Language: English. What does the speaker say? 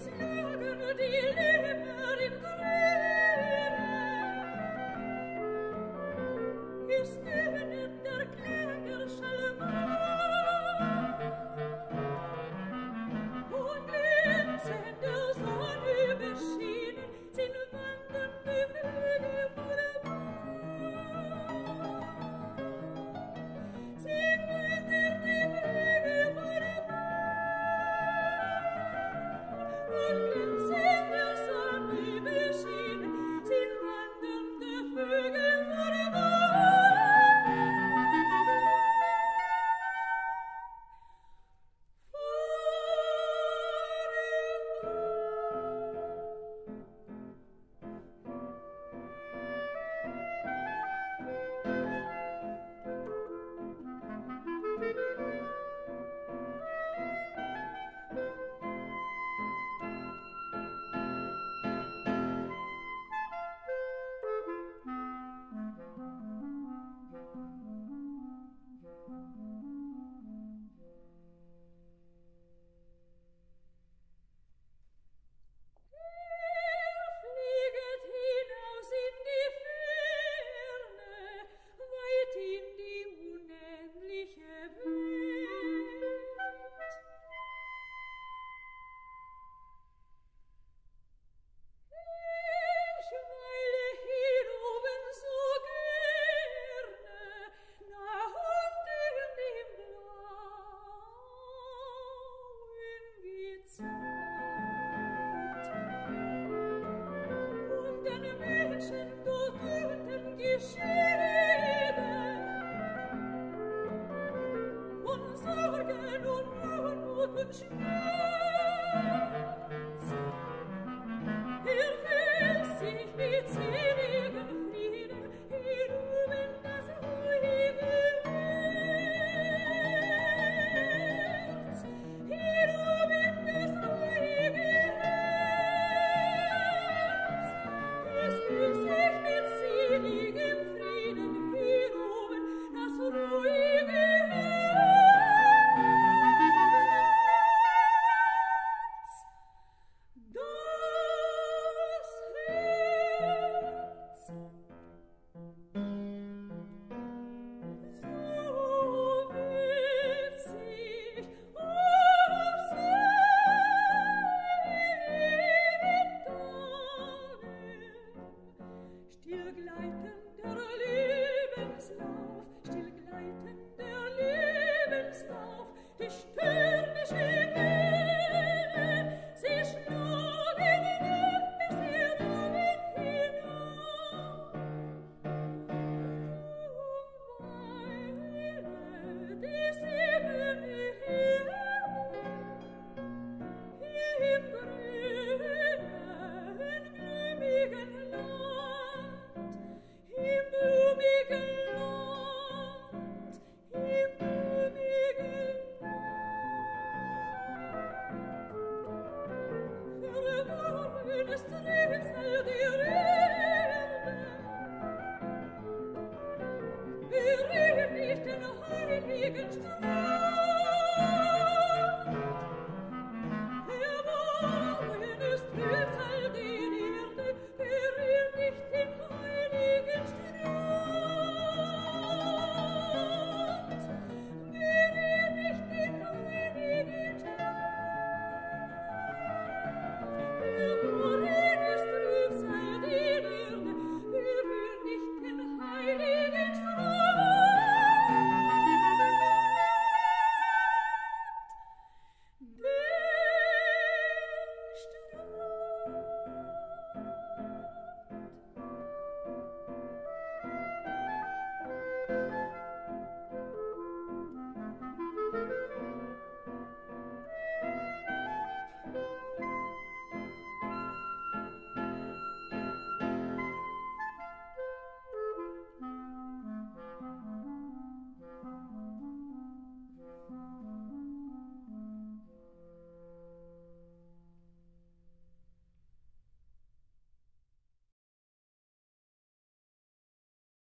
Music. Heiligen